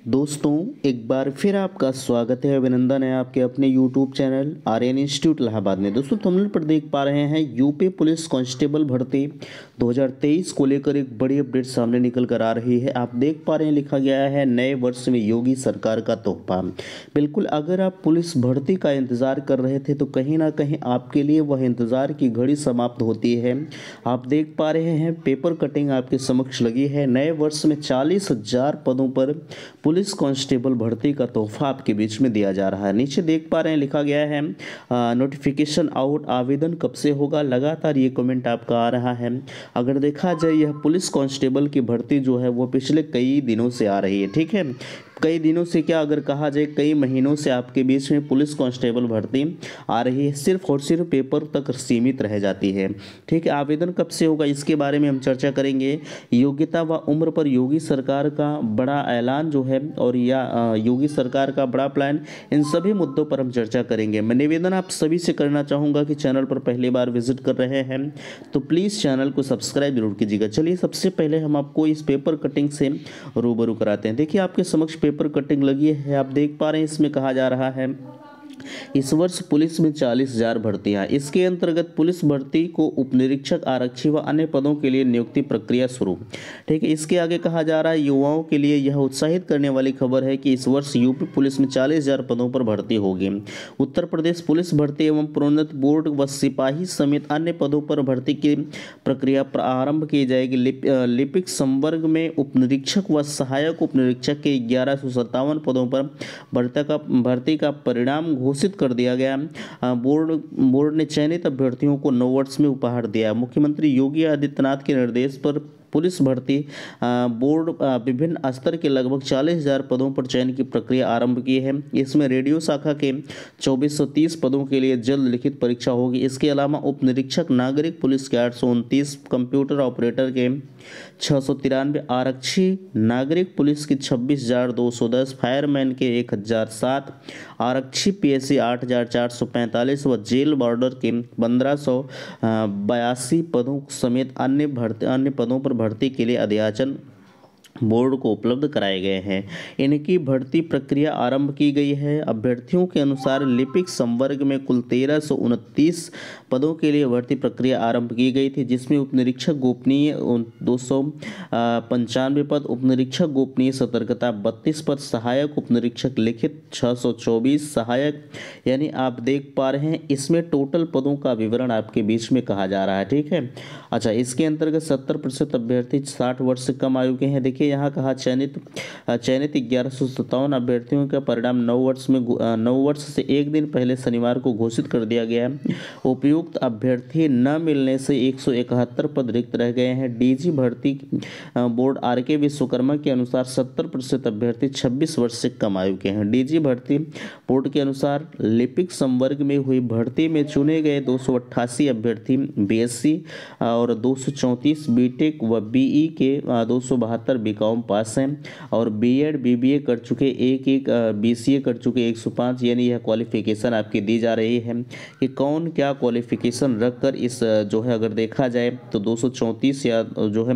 दोस्तों, एक बार फिर आपका स्वागत है, अभिनंदन है आपके अपने YouTube channel Aryan institute Allahabad में। दोस्तों, थंबनेल पर देख पा रहे हैं यूपी पुलिस कांस्टेबल भर्ती। 2023 को लेकर एक बड़ी अपडेट सामने निकल कर आ रही है। आप देख पा रहे हैं, लिखा गया है नए वर्ष में योगी सरकार का तोहफा। बिल्कुल, अगर आप पुलिस भर्ती का इंतज़ार कर रहे थे तो कहीं ना कहीं आपके लिए वह इंतज़ार की घड़ी समाप्त होती है। आप देख पा रहे हैं, पेपर कटिंग आपके समक्ष लगी है। नए वर्ष में चालीस पदों पर पुलिस कांस्टेबल भर्ती का तोहफा आपके बीच में दिया जा रहा है। नीचे देख पा रहे हैं, लिखा गया है नोटिफिकेशन आउट आवेदन कब से होगा? लगातार ये कमेंट आपका आ रहा है। अगर देखा जाए, यह पुलिस कांस्टेबल की भर्ती जो है, वो पिछले कई दिनों से आ रही है, ठीक है? कई दिनों से क्या अगर कहा जाए, कई महीनों से आपके बीच में पुलिस कांस्टेबल भर्ती आ रही है, सिर्फ़ और सिर्फ़ पेपर तक सीमित रह जाती है। ठीक है, आवेदन कब से होगा, इसके बारे में हम चर्चा करेंगे। योग्यता व उम्र पर योगी सरकार का बड़ा ऐलान जो है, और या योगी सरकार का बड़ा प्लान, इन सभी मुद्दों पर हम चर्चा करेंगे। मैं निवेदन आप सभी से करना चाहूँगा कि चैनल पर पहली बार विज़िट कर रहे हैं तो प्लीज़ चैनल को सब्सक्राइब ज़रूर कीजिएगा। चलिए, सबसे पहले हम आपको इस पेपर कटिंग से रूबरू कराते हैं। देखिए, आपके समक्ष पेपर कटिंग लगी है। आप देख पा रहे हैं इसमें कहा जा रहा है इस वर्ष पुलिस में चालीस हज़ार भर्तियाँ। इसके अंतर्गत पुलिस भर्ती को उप निरीक्षक आरक्षी व अन्य पदों के लिए नियुक्ति प्रक्रिया शुरू। ठीक है, इसके आगे कहा जा रहा है, युवाओं के लिए यह उत्साहित करने वाली खबर है कि इस वर्ष यूपी पुलिस में चालीस हज़ार पदों पर भर्ती होगी। उत्तर प्रदेश पुलिस भर्ती एवं प्रोन्नत बोर्ड व सिपाही समेत अन्य पदों पर भर्ती की प्रक्रिया प्रारंभ की जाएगी। लिपिक संवर्ग में उप निरीक्षक व सहायक उप निरीक्षक के ग्यारह पदों पर भर्ती का भर्ती का परिणाम घोषित कर दिया गया। बोर्ड बोर्ड ने चयनित अभ्यर्थियों को नौ वर्ष में उपहार दिया। मुख्यमंत्री योगी आदित्यनाथ के निर्देश पर पुलिस भर्ती बोर्ड विभिन्न स्तर के लगभग चालीस हज़ार पदों पर चयन की प्रक्रिया आरंभ की है। इसमें रेडियो शाखा के 2430 पदों के लिए जल्द लिखित परीक्षा होगी। इसके अलावा उप निरीक्षक, नागरिक पुलिस के आठ कंप्यूटर ऑपरेटर के छः सौ तिरानवे आरक्षी, नागरिक पुलिस की छब्बीस हज़ार दो सौ दस, फायरमैन के एक हज़ार सात, आरक्षी पीएससी आठ हज़ार चार सौ पैंतालीस व जेल बॉर्डर के पंद्रह सौ बयासी पदों समेत अन्य भर्ती, अन्य पदों पर भर्ती के लिए अध्याचन बोर्ड को उपलब्ध कराए गए हैं। इनकी भर्ती प्रक्रिया आरंभ की गई है। अभ्यर्थियों के अनुसार लिपिक संवर्ग में कुल तेरह सौ उनतीस पदों के लिए भर्ती प्रक्रिया आरंभ की गई थी, जिसमें उपनिरीक्षक गोपनीय दो सौ पंचानवे पद, उपनिरीक्षक गोपनीय सतर्कता बत्तीस पद, सहायक उपनिरीक्षक लिखित 624 सहायक यानी आप देख पा रहे हैं। इसमें टोटल पदों का विवरण आपके बीच में कहा जा रहा है, ठीक है? अच्छा इसके अंतर्गत सत्तर प्रतिशत अभ्यर्थी साठ वर्ष से कम आयु के हैं। देखिए यहाँ कहा, चयनित चयनित ग्यारह सौ सत्तावन अभ्यर्थियों का परिणाम नौ वर्ष में नौ वर्ष से एक दिन पहले शनिवार को घोषित कर दिया गया है। उपयुक्त अभ्यर्थी न मिलने से एक सौ इकहत्तर पद रिक्त रह गए हैं। डीजी भर्ती बोर्ड आर के विश्वकर्मा के अनुसार सत्तर प्रतिशत अभ्यर्थी छब्बीस वर्ष से कम आयु के हैं। डीजी भर्ती बोर्ड के अनुसार लिपिक संवर्ग में हुई भर्ती में चुने गए दो सौ अट्ठासी अभ्यर्थी, बीएससी और दो सौ बीटेक व बीई के दो सौ बहत्तर बीकॉम पास हैं और बीएड बीबीए कर चुके एक एक बीसीए कर चुके 105 यानी यह क्वालिफिकेशन आपकी दी जा रही है कि कौन क्या क्वालिफिकेशन रख कर इस जो है अगर देखा जाए तो दो सौ चौंतीस या जो है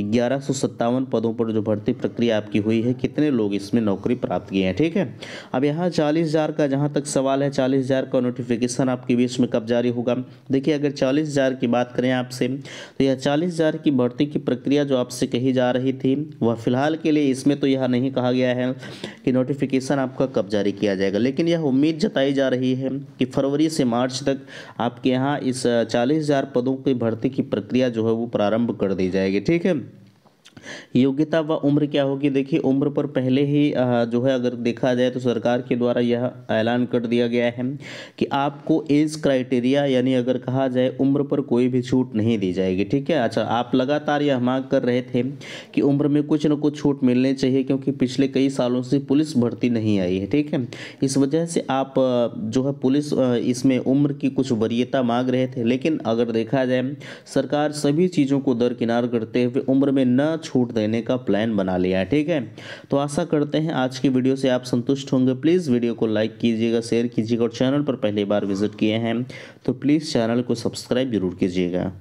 ग्यारह पदों पर जो भर्ती प्रक्रिया आपकी हुई है, कितने लोग इसमें नौकरी प्राप्त किए हैं, ठीक है? अब यहाँ चालीस हज़ार का जहाँ तक सवाल है, चालीस हज़ार का नोटिफिकेशन आपके बीच में कब जारी होगा? देखिए, अगर चालीस हज़ार की बात करें आपसे तो यह चालीस हज़ार की भर्ती की प्रक्रिया जो आपसे कही जा रही थी वह फ़िलहाल के लिए इसमें तो यह नहीं कहा गया है कि नोटिफिकेशन आपका कब जारी किया जाएगा। लेकिन यह उम्मीद जताई जा रही है कि फरवरी से मार्च तक आपके यहाँ इस चालीस हज़ार पदों की भर्ती की प्रक्रिया जो है वो प्रारंभ कर दी जाएगी। ठीक है? योग्यता व उम्र क्या होगी? देखिए, उम्र पर पहले ही जो है, अगर देखा जाए तो सरकार के द्वारा यह ऐलान कर दिया गया है कि आपको एज क्राइटेरिया, यानी अगर कहा जाए, उम्र पर कोई भी छूट नहीं दी जाएगी। ठीक है? अच्छा आप लगातार यह मांग कर रहे थे कि उम्र में कुछ न कुछ छूट मिलनी चाहिए, क्योंकि पिछले कई सालों से पुलिस भर्ती नहीं आई है। ठीक है? इस वजह से आप जो है, पुलिस इसमें उम्र की कुछ वरीयता मांग रहे थे, लेकिन अगर देखा जाए, सरकार सभी चीज़ों को दरकिनार करते हुए उम्र में न छूट देने का प्लान बना लिया है, ठीक है? तो आशा करते हैं आज की वीडियो से आप संतुष्ट होंगे। प्लीज़ वीडियो को लाइक कीजिएगा, शेयर कीजिएगा और चैनल पर पहली बार विज़िट किए हैं तो प्लीज़ चैनल को सब्सक्राइब ज़रूर कीजिएगा।